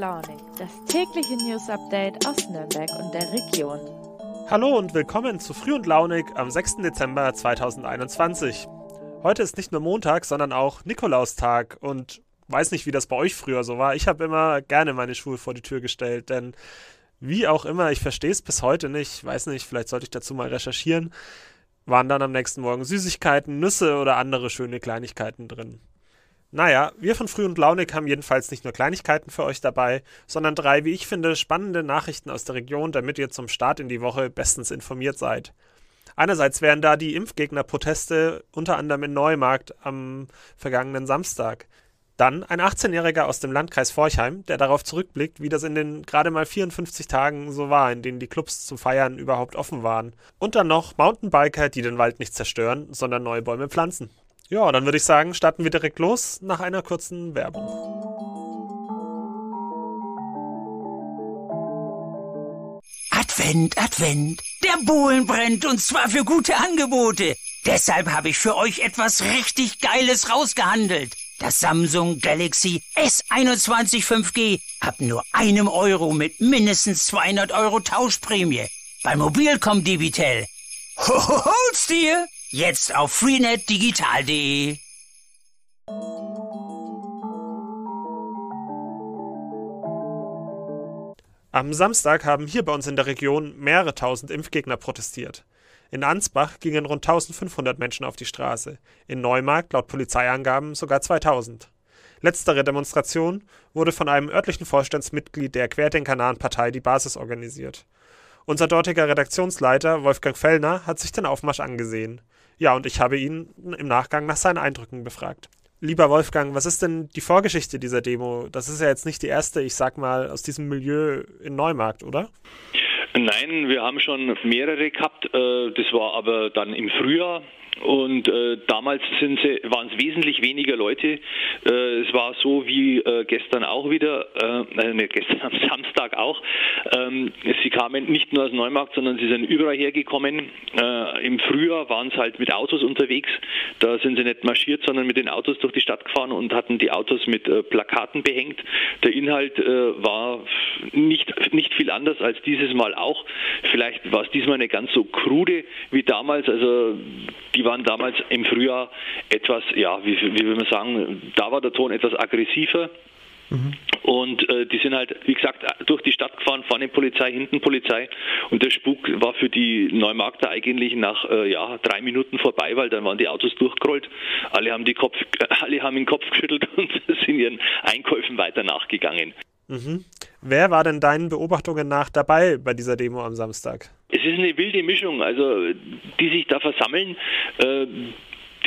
Launig, das tägliche News Update aus Nürnberg und der Region. Hallo und willkommen zu Früh und Launig am 6. Dezember 2021. Heute ist nicht nur Montag, sondern auch Nikolaustag und weiß nicht, wie das bei euch früher so war. Ich habe immer gerne meine Schuhe vor die Tür gestellt, denn wie auch immer, ich verstehe es bis heute nicht, weiß nicht, vielleicht sollte ich dazu mal recherchieren, waren dann am nächsten Morgen Süßigkeiten, Nüsse oder andere schöne Kleinigkeiten drin. Naja, wir von Früh und Launig haben jedenfalls nicht nur Kleinigkeiten für euch dabei, sondern drei, wie ich finde, spannende Nachrichten aus der Region, damit ihr zum Start in die Woche bestens informiert seid. Einerseits wären da die Impfgegner-Proteste unter anderem in Neumarkt am vergangenen Samstag. Dann ein 18-Jähriger aus dem Landkreis Forchheim, der darauf zurückblickt, wie das in den gerade mal 54 Tagen so war, in denen die Clubs zum Feiern überhaupt offen waren. Und dann noch Mountainbiker, die den Wald nicht zerstören, sondern neue Bäume pflanzen. Ja, dann würde ich sagen, starten wir direkt los nach einer kurzen Werbung. Advent, Advent. Der Bohlen brennt und zwar für gute Angebote. Deshalb habe ich für euch etwas richtig Geiles rausgehandelt. Das Samsung Galaxy S21 5G ab nur einem Euro mit mindestens 200 Euro Tauschprämie. Bei Mobilcom Digital. Ho, hol's dir! Jetzt auf freenetdigital.de. Am Samstag haben hier bei uns in der Region mehrere tausend Impfgegner protestiert. In Ansbach gingen rund 1500 Menschen auf die Straße, in Neumarkt laut Polizeiangaben sogar 2000. Letztere Demonstration wurde von einem örtlichen Vorstandsmitglied der Querdenkernahen Partei Die Basis organisiert. Unser dortiger Redaktionsleiter Wolfgang Fellner hat sich den Aufmarsch angesehen. Ja, und ich habe ihn im Nachgang nach seinen Eindrücken befragt. Lieber Wolfgang, was ist denn die Vorgeschichte dieser Demo? Das ist ja jetzt nicht die erste, ich sag mal, aus diesem Milieu in Neumarkt, oder? Nein, wir haben schon mehrere gehabt. Äh, das war aber dann im Frühjahr und äh, damals sie, waren es wesentlich weniger Leute. Äh, es war so wie äh, gestern auch wieder, äh, ne, gestern am Samstag auch. Ähm, sie kamen nicht nur aus Neumarkt, sondern sie sind überall hergekommen. Äh, Im Frühjahr waren sie halt mit Autos unterwegs. Da sind sie nicht marschiert, sondern mit den Autos durch die Stadt gefahren und hatten die Autos mit äh, Plakaten behängt. Der Inhalt äh, war nicht, nicht viel anders als dieses Mal auch. Vielleicht war es diesmal nicht ganz so krude wie damals. Also die waren damals im Frühjahr etwas, ja, wie, wie will man sagen, da war der Ton etwas aggressiver. Mhm. Und äh, die sind halt, wie gesagt, durch die Stadt gefahren, vorne Polizei, hinten Polizei. Und der Spuk war für die Neumarkter eigentlich nach äh, ja, drei Minuten vorbei, weil dann waren die Autos durchgerollt. Alle haben, die Kopf, alle haben den Kopf geschüttelt und sind ihren Einkäufen weiter nachgegangen. Mhm. Wer war denn deinen Beobachtungen nach dabei bei dieser Demo am Samstag? Es ist eine wilde Mischung, also die sich da versammeln. Äh,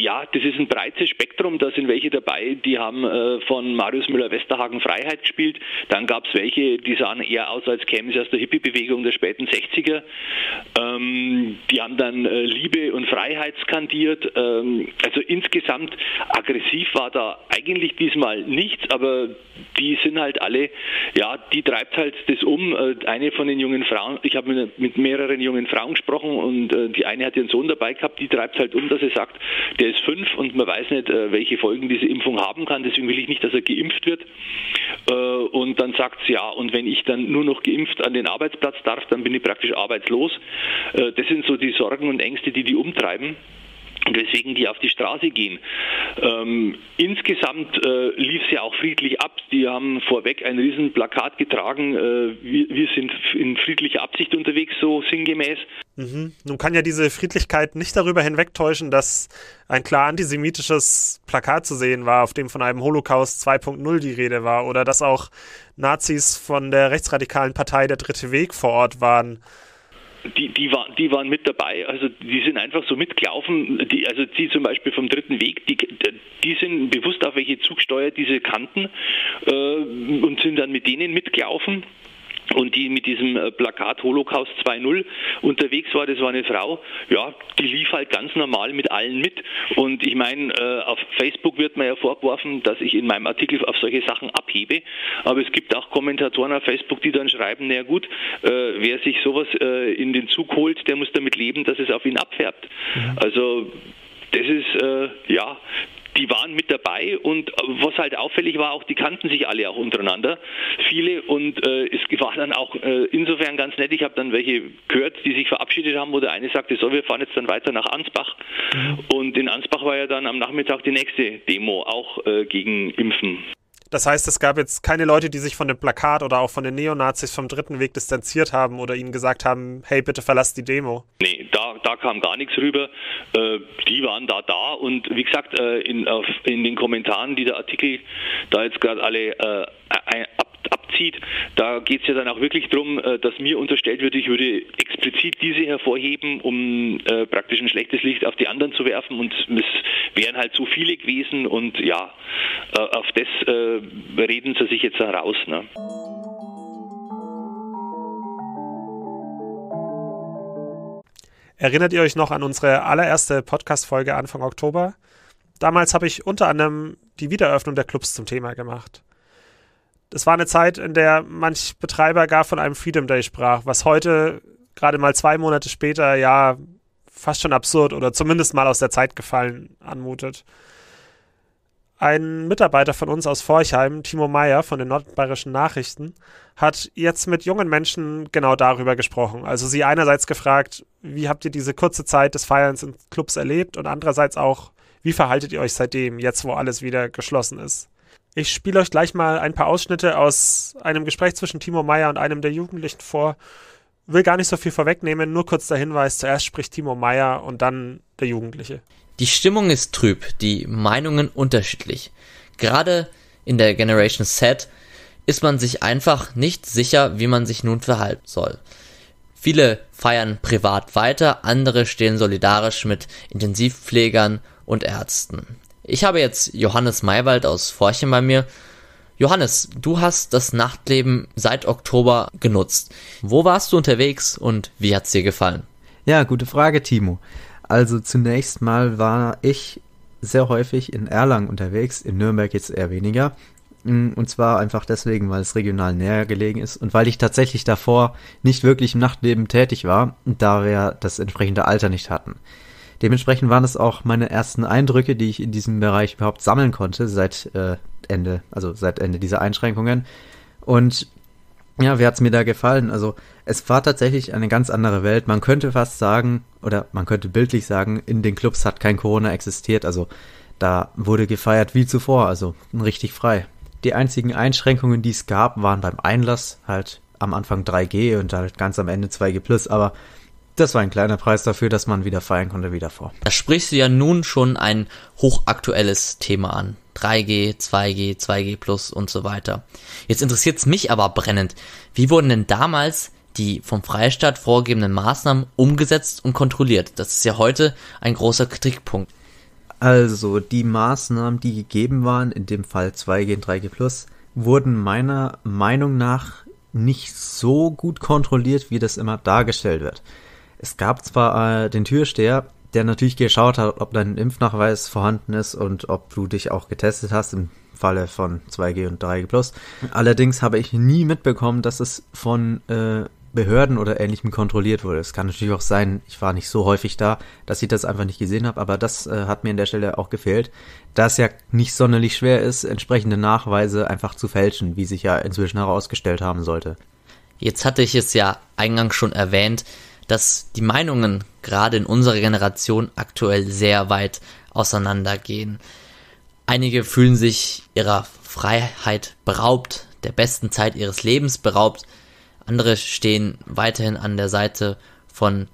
ja, das ist ein breites Spektrum. Da sind welche dabei, die haben äh, von Marius Müller-Westerhagen Freiheit gespielt. Dann gab es welche, die sahen eher aus, als kämen sie aus der Hippie-Bewegung der späten 60er. Ähm, die haben dann äh, Liebe und Freiheit skandiert. Ähm, also insgesamt aggressiv war da eigentlich diesmal nichts, aber die sind halt alle, ja, die treibt halt das um. Äh, eine von den jungen Frauen, ich habe mit, mit, mehreren jungen Frauen gesprochen und äh, die eine hat ihren Sohn dabei gehabt, die treibt halt um, dass sie sagt, der ist fünf und man weiß nicht, äh, welche Folgen diese Impfung haben kann. Deswegen will ich nicht, dass er geimpft wird. Äh, und dann sagt sie ja, und wenn ich dann nur noch geimpft an den Arbeitsplatz darf, dann bin ich praktisch arbeitslos. Äh, das sind so die Sorgen und Ängste, die die umtreiben weswegen die auf die Straße gehen. Ähm, insgesamt äh, lief es ja auch friedlich ab. Die haben vorweg ein Riesenplakat getragen, äh, wir, wir, sind in friedlicher Absicht unterwegs, so sinngemäß. Mhm. Nun kann ja diese Friedlichkeit nicht darüber hinwegtäuschen, dass ein klar antisemitisches Plakat zu sehen war, auf dem von einem Holocaust 2.0 die Rede war, oder dass auch Nazis von der rechtsradikalen Partei Der Dritte Weg vor Ort waren die, die, war, die waren mit dabei. Also die sind einfach so mitgelaufen. Die, also die zum Beispiel vom dritten Weg, die, die sind bewusst auf welche Zugsteuer diese kannten äh, und sind dann mit denen mitgelaufen und die mit diesem äh, Plakat Holocaust 2.0 unterwegs war, das war eine Frau, ja, die lief halt ganz normal mit allen mit. Und ich meine, äh, auf Facebook wird mir ja vorgeworfen, dass ich in meinem Artikel auf solche Sachen abhebe. Aber es gibt auch Kommentatoren auf Facebook, die dann schreiben, naja gut, äh, wer sich sowas äh, in den Zug holt, der muss damit leben, dass es auf ihn abfärbt. Mhm. Also das ist, ja, die waren mit dabei und was halt auffällig war, auch die kannten sich alle auch untereinander, viele und äh, es war dann auch äh, insofern ganz nett. Ich habe dann welche gehört, die sich verabschiedet haben, wo der eine sagte, so, wir fahren jetzt dann weiter nach Ansbach mhm. und in Ansbach war ja dann am Nachmittag die nächste Demo, auch äh, gegen Impfen. Das heißt, es gab jetzt keine Leute, die sich von dem Plakat oder auch von den Neonazis vom dritten Weg distanziert haben oder ihnen gesagt haben, hey, bitte verlasst die Demo. Nee, da, da kam gar nichts rüber. Äh, die waren da da und wie gesagt, äh, in, auf, in den Kommentaren, die der Artikel da jetzt gerade alle äh, ab, abzieht, da geht es ja dann auch wirklich darum, äh, dass mir unterstellt wird, ich würde explizit diese hervorheben, um äh, praktisch ein schlechtes Licht auf die anderen zu werfen und es wären halt so viele gewesen und ja, äh, auf das äh, reden sie sich jetzt heraus. Ne? Erinnert ihr euch noch an unsere allererste Podcast-Folge Anfang Oktober? Damals habe ich unter anderem die Wiedereröffnung der Clubs zum Thema gemacht. Das war eine Zeit, in der manch Betreiber gar von einem Freedom Day sprach, was heute, gerade mal zwei Monate später, ja fast schon absurd oder zumindest mal aus der Zeit gefallen anmutet. Ein Mitarbeiter von uns aus Forchheim, Timo Meyer von den Nordbayerischen Nachrichten, hat jetzt mit jungen Menschen genau darüber gesprochen. Also sie einerseits gefragt, wie habt ihr diese kurze Zeit des Feierns in Clubs erlebt und andererseits auch, wie verhaltet ihr euch seitdem, jetzt wo alles wieder geschlossen ist? Ich spiele euch gleich mal ein paar Ausschnitte aus einem Gespräch zwischen Timo Meyer und einem der Jugendlichen vor. Will gar nicht so viel vorwegnehmen, nur kurz der Hinweis, zuerst spricht Timo Meyer und dann der Jugendliche. Die Stimmung ist trüb, die Meinungen unterschiedlich. Gerade in der Generation Z ist man sich einfach nicht sicher, wie man sich nun verhalten soll. Viele feiern privat weiter, andere stehen solidarisch mit Intensivpflegern und Ärzten. Ich habe jetzt Johannes Maywald aus Forchen bei mir. Johannes, du hast das Nachtleben seit Oktober genutzt. Wo warst du unterwegs und wie hat's dir gefallen? Ja, gute Frage, Timo. Also zunächst mal war ich sehr häufig in Erlangen unterwegs, in Nürnberg jetzt eher weniger. Mm, und zwar einfach deswegen, weil es regional näher gelegen ist und weil ich tatsächlich davor nicht wirklich im Nachtleben tätig war, da wir das entsprechende Alter nicht hatten. Dementsprechend waren es auch meine ersten Eindrücke, die ich in diesem Bereich überhaupt sammeln konnte seit äh, Ende, also seit Ende dieser Einschränkungen. Und ja, wie hat's mir da gefallen? Also es war tatsächlich eine ganz andere Welt. Man könnte fast sagen, oder man könnte bildlich sagen, in den Clubs hat kein Corona existiert. Also da wurde gefeiert wie zuvor, also richtig frei. Die einzigen Einschränkungen, die es gab, waren beim Einlass halt am Anfang 3G und halt ganz am Ende 2G plus, aber das war ein kleiner Preis dafür, dass man wieder feiern konnte wie davor. Da sprichst du ja nun schon ein hochaktuelles Thema an. 3G, 2G, 2G Plus und so weiter. Jetzt interessiert es mich aber brennend. Wie wurden denn damals die vom Freistaat vorgegebenen Maßnahmen umgesetzt und kontrolliert? Das ist ja heute ein großer Kritikpunkt. Also die Maßnahmen, die gegeben waren, in dem Fall 2G und 3G Plus, wurden meiner Meinung nach nicht so gut kontrolliert, wie das immer dargestellt wird. Es gab zwar äh, den Türsteher, der natürlich geschaut hat, ob dein Impfnachweis vorhanden ist und ob du dich auch getestet hast im Falle von 2G und 3G Plus. Allerdings habe ich nie mitbekommen, dass es von äh, Behörden oder ähnlichem kontrolliert wurde. Es kann natürlich auch sein, ich war nicht so häufig da, dass ich das einfach nicht gesehen habe, aber das äh, hat mir an der Stelle auch gefehlt, da es ja nicht sonderlich schwer ist, entsprechende Nachweise einfach zu fälschen, wie sich ja inzwischen herausgestellt haben sollte. Jetzt hatte ich es ja eingangs schon erwähnt, dass die Meinungen gerade in unserer Generation aktuell sehr weit auseinandergehen. Einige fühlen sich ihrer Freiheit beraubt, der besten Zeit ihres Lebens beraubt. Andere stehen weiterhin an der Seite von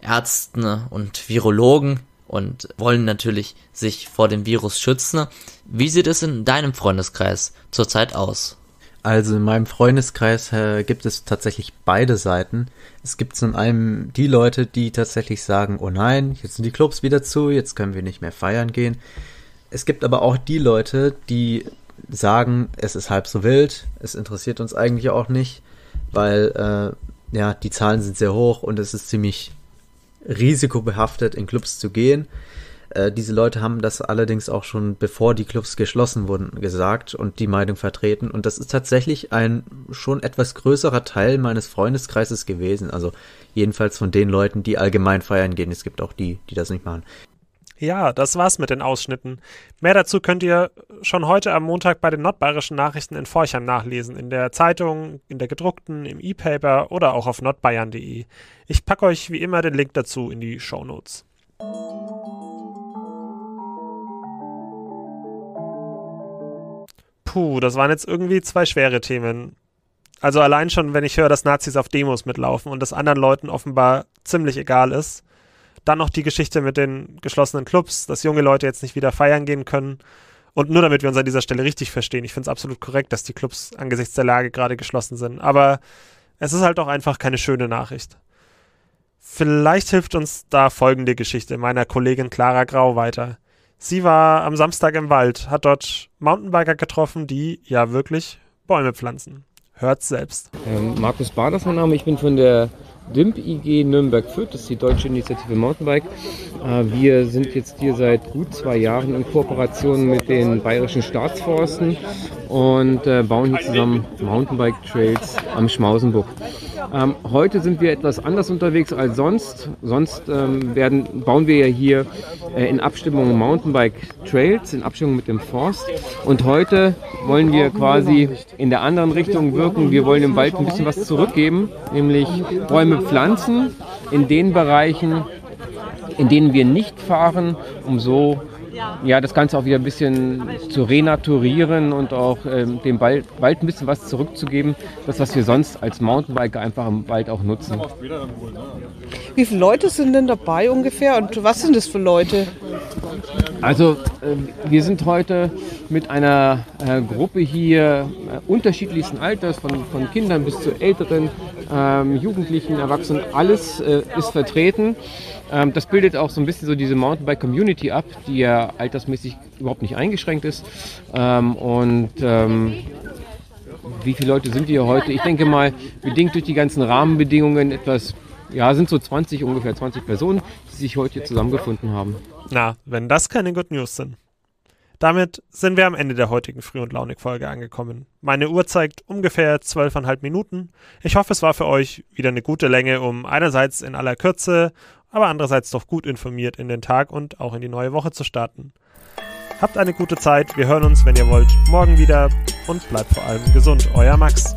Ärzten und Virologen und wollen natürlich sich vor dem Virus schützen. Wie sieht es in deinem Freundeskreis zurzeit aus? Also in meinem Freundeskreis äh, gibt es tatsächlich beide Seiten. Es gibt zum einen die Leute, die tatsächlich sagen, oh nein, jetzt sind die Clubs wieder zu, jetzt können wir nicht mehr feiern gehen. Es gibt aber auch die Leute, die sagen, es ist halb so wild, es interessiert uns eigentlich auch nicht, weil äh, ja, die Zahlen sind sehr hoch und es ist ziemlich risikobehaftet, in Clubs zu gehen. Äh, diese Leute haben das allerdings auch schon bevor die Clubs geschlossen wurden gesagt und die Meinung vertreten. Und das ist tatsächlich ein schon etwas größerer Teil meines Freundeskreises gewesen. Also jedenfalls von den Leuten, die allgemein feiern gehen. Es gibt auch die, die das nicht machen. Ja, das war's mit den Ausschnitten. Mehr dazu könnt ihr schon heute am Montag bei den nordbayerischen Nachrichten in Forchheim nachlesen. In der Zeitung, in der gedruckten, im E-Paper oder auch auf nordbayern.de. Ich packe euch wie immer den Link dazu in die Show Notes. Puh, das waren jetzt irgendwie zwei schwere Themen. Also allein schon, wenn ich höre, dass Nazis auf Demos mitlaufen und das anderen Leuten offenbar ziemlich egal ist dann noch die Geschichte mit den geschlossenen Clubs, dass junge Leute jetzt nicht wieder feiern gehen können. Und nur damit wir uns an dieser Stelle richtig verstehen, ich finde es absolut korrekt, dass die Clubs angesichts der Lage gerade geschlossen sind. Aber es ist halt auch einfach keine schöne Nachricht. Vielleicht hilft uns da folgende Geschichte meiner Kollegin Clara Grau weiter. Sie war am Samstag im Wald, hat dort Mountainbiker getroffen, die ja wirklich Bäume pflanzen. Hört selbst. Ähm, Markus Bader ist mein Name, ich bin von der DIMP IG Nürnberg-Fürth, das ist die Deutsche Initiative Mountainbike. Äh, wir sind jetzt hier seit gut zwei Jahren in Kooperation mit den bayerischen Staatsforsten und äh, bauen hier zusammen Mountainbike-Trails am Schmausenburg. Ähm, heute sind wir etwas anders unterwegs als sonst. Sonst ähm, werden, bauen wir ja hier äh, in Abstimmung Mountainbike-Trails, in Abstimmung mit dem Forst. Und heute wollen wir quasi in der anderen Richtung wirken. Wir wollen dem Wald ein bisschen was zurückgeben, nämlich Bäume pflanzen in den Bereichen, in denen wir nicht fahren, um so ja, das Ganze auch wieder ein bisschen zu renaturieren und auch ähm, dem Wald, Wald ein bisschen was zurückzugeben. Das, was wir sonst als Mountainbiker einfach im Wald auch nutzen. Wie viele Leute sind denn dabei ungefähr und was sind das für Leute? Also äh, wir sind heute mit einer äh, Gruppe hier äh, unterschiedlichsten Alters, von, von Kindern bis zu älteren, ähm, Jugendlichen, Erwachsenen, alles äh, ist vertreten. Ähm, das bildet auch so ein bisschen so diese Mountainbike-Community ab, die ja altersmäßig überhaupt nicht eingeschränkt ist. Ähm, und ähm, wie viele Leute sind hier heute? Ich denke mal, bedingt durch die ganzen Rahmenbedingungen etwas, ja, sind so 20, ungefähr 20 Personen, die sich heute hier zusammengefunden haben. Na, wenn das keine Good News sind. Damit sind wir am Ende der heutigen Früh- und Launig-Folge angekommen. Meine Uhr zeigt ungefähr zwölfeinhalb Minuten. Ich hoffe, es war für euch wieder eine gute Länge, um einerseits in aller Kürze aber andererseits doch gut informiert in den Tag und auch in die neue Woche zu starten. Habt eine gute Zeit, wir hören uns, wenn ihr wollt, morgen wieder und bleibt vor allem gesund. Euer Max.